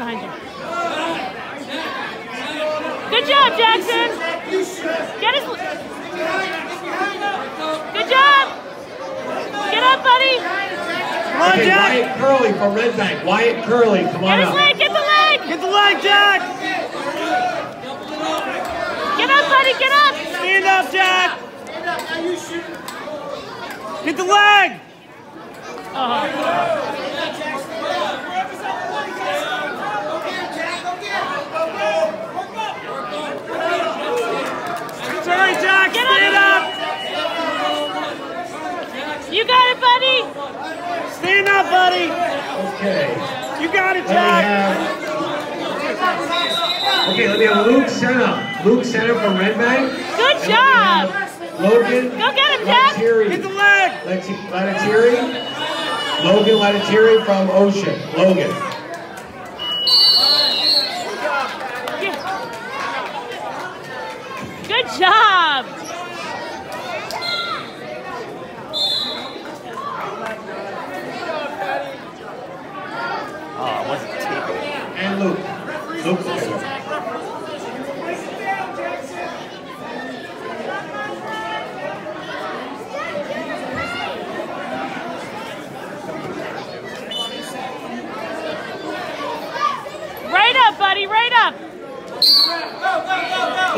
behind you. Good job, Jackson. Get his. Good job. Get up, buddy. Come on, Okay, Jack. Wyatt Curley from Red Bank. Wyatt Curley, come Get on his up. leg. Get the leg. Get the leg, Jack. Get up, buddy. Get up. Stand up, Jack. Get the leg. Sorry, Jack. Get Stand up. up. You got it, buddy. Stand up, buddy. Okay. You got it, Jack. have. Okay, let me have Luke Senna. Luke Senna from Red Bank. Good And job. Logan. Go get him, Jack. Get the leg. Lattieri. Logan Lattieri from Ocean. Logan. Good job. Oh, I wasn't taping. And Luke. Luke. Okay. Right up, buddy. Right up.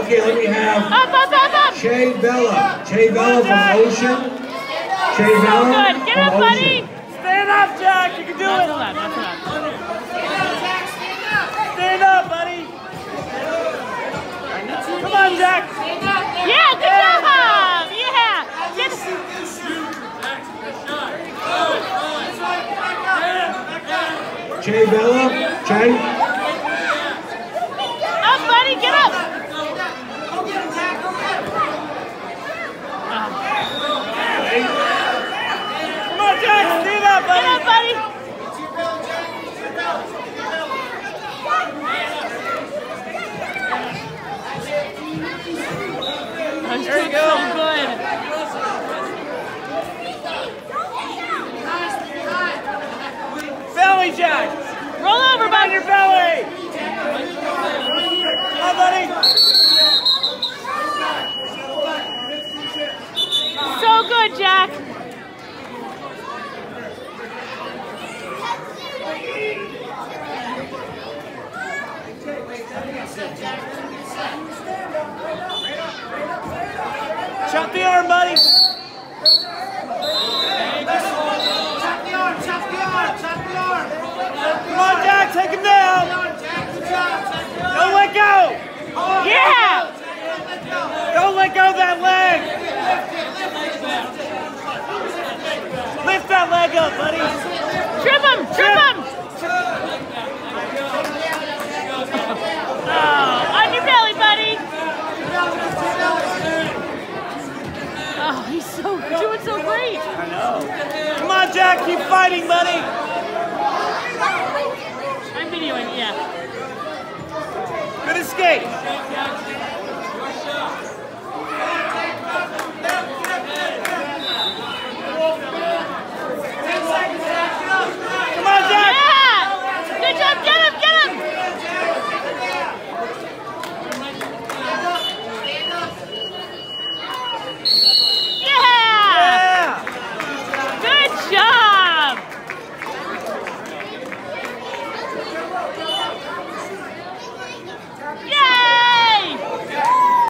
Okay, let me have Up, up, up, up. Che Bella. Che Bella from Ocean. Che Bella Good. Get up, buddy. Ocean. Stand up, Jack. You can do That's it. allowed. That's allowed. Stand up, buddy. Come on, Jack. Yeah, good job. Yeah. Get, Che Bella. Che. up, buddy. Get up. Come on, Jack. Stand up, Get buddy. up, buddy. Those There you two go. so good. Belly, Jack. Roll over, On buddy. your belly. Come on, buddy. So good, Jack. Chop the arm, buddy. Come on, Jack. Take him down. Don't let go. Yeah. Don't let go of that leg. Lift that leg up, buddy. Trip him. Trip him. Oh, on your belly, buddy. Oh, he's so doing so great. I know. Come on, Jack. Keep fighting, buddy. I'm videoing. Yeah. Good escape.